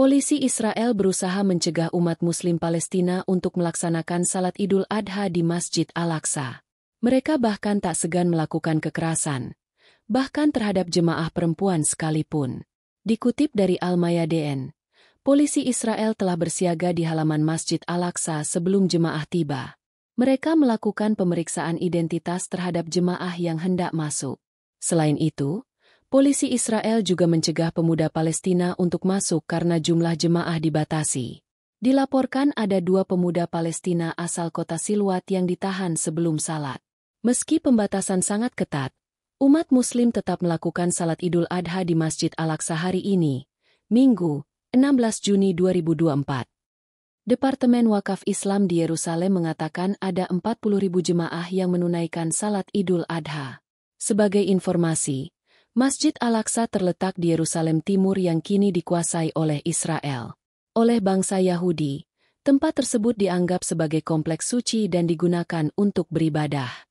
Polisi Israel berusaha mencegah umat Muslim Palestina untuk melaksanakan salat Idul Adha di Masjid Al-Aqsa. Mereka bahkan tak segan melakukan kekerasan, bahkan terhadap jemaah perempuan sekalipun. Dikutip dari Al-Mayadeen, polisi Israel telah bersiaga di halaman Masjid Al-Aqsa sebelum jemaah tiba. Mereka melakukan pemeriksaan identitas terhadap jemaah yang hendak masuk. Selain itu, Polisi Israel juga mencegah pemuda Palestina untuk masuk karena jumlah jemaah dibatasi. Dilaporkan ada dua pemuda Palestina asal kota Silwat yang ditahan sebelum salat. Meski pembatasan sangat ketat, umat Muslim tetap melakukan salat Idul Adha di Masjid Al-Aqsa hari ini, Minggu, 16 Juni 2024. Departemen Wakaf Islam di Yerusalem mengatakan ada 40.000 jemaah yang menunaikan salat Idul Adha. Sebagai informasi, Masjid Al-Aqsa terletak di Yerusalem Timur yang kini dikuasai oleh Israel. Oleh bangsa Yahudi, tempat tersebut dianggap sebagai kompleks suci dan digunakan untuk beribadah.